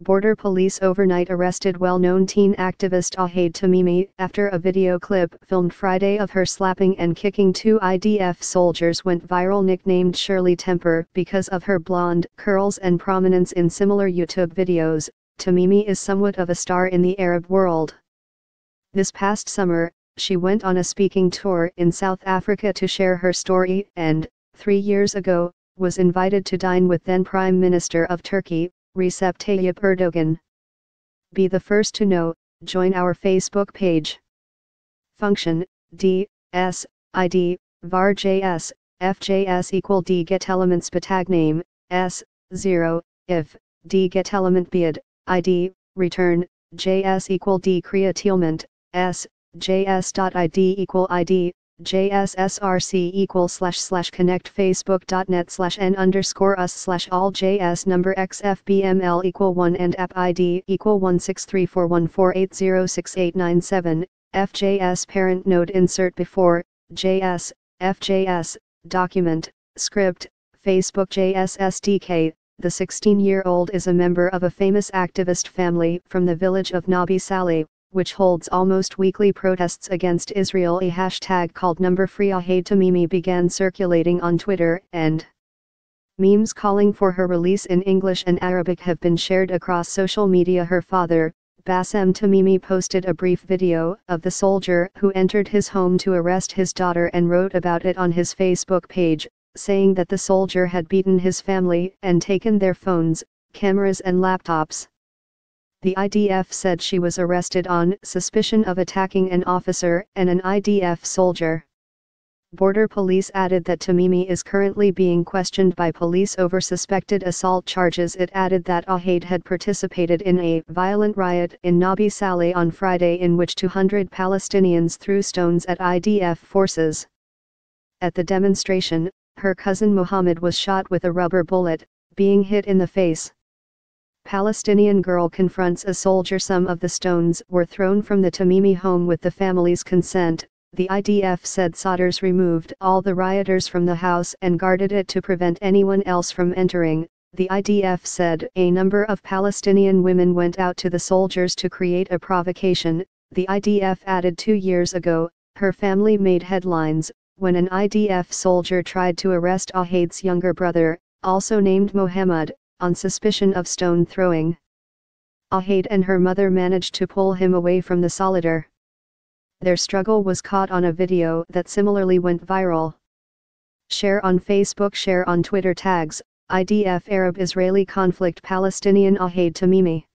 Border police overnight arrested well-known teen activist Ahed Tamimi after a video clip filmed Friday of her slapping and kicking two IDF soldiers went viral nicknamed Shirley Temper because of her blonde curls and prominence in similar YouTube videos. Tamimi is somewhat of a star in the Arab world. This past summer, she went on a speaking tour in South Africa to share her story and, three years ago, was invited to dine with then Prime Minister of Turkey, Recep Tayyip Erdogan. Be the first to know, join our Facebook page. Function, D, S, ID, var JS, FJS equal D get elements tag name, S, 0, if, D get element bid, ID, return, JS equal D createElement, S, JS.ID equal ID, JSSRC equal slash slash connect facebook.net slash n underscore us slash all JS number XFBML equal 1 and app ID equal 1634148068997, FJS parent node insert before, JS, FJS, document, script, Facebook JS SDK, the 16-year-old is a member of a famous activist family from the village of Nabi Saleh, which holds almost weekly protests against Israel. A hashtag called Number Free Ahed Tamimi began circulating on Twitter, and memes calling for her release in English and Arabic have been shared across social media. Her father, Bassem Tamimi posted a brief video of the soldier who entered his home to arrest his daughter and wrote about it on his Facebook page, saying that the soldier had beaten his family and taken their phones, cameras and laptops the IDF said she was arrested on suspicion of attacking an officer and an IDF soldier. Border police added that Tamimi is currently being questioned by police over suspected assault charges. It added that Ahed had participated in a violent riot in Nabi Saleh on Friday in which 200 Palestinians threw stones at IDF forces. At the demonstration, her cousin Mohammed was shot with a rubber bullet, being hit in the face. Palestinian girl confronts a soldier Some of the stones were thrown from the Tamimi home with the family's consent, the IDF said Sodders removed all the rioters from the house and guarded it to prevent anyone else from entering. The IDF said a number of Palestinian women went out to the soldiers to create a provocation. The IDF added two years ago, her family made headlines, when an IDF soldier tried to arrest Ahed's younger brother, also named Mohammed, on suspicion of stone throwing. Ahed and her mother managed to pull him away from the soldier. Their struggle was caught on a video that similarly went viral. Share on Facebook Share on Twitter tags, IDF Arab-Israeli conflict Palestinian Ahed Tamimi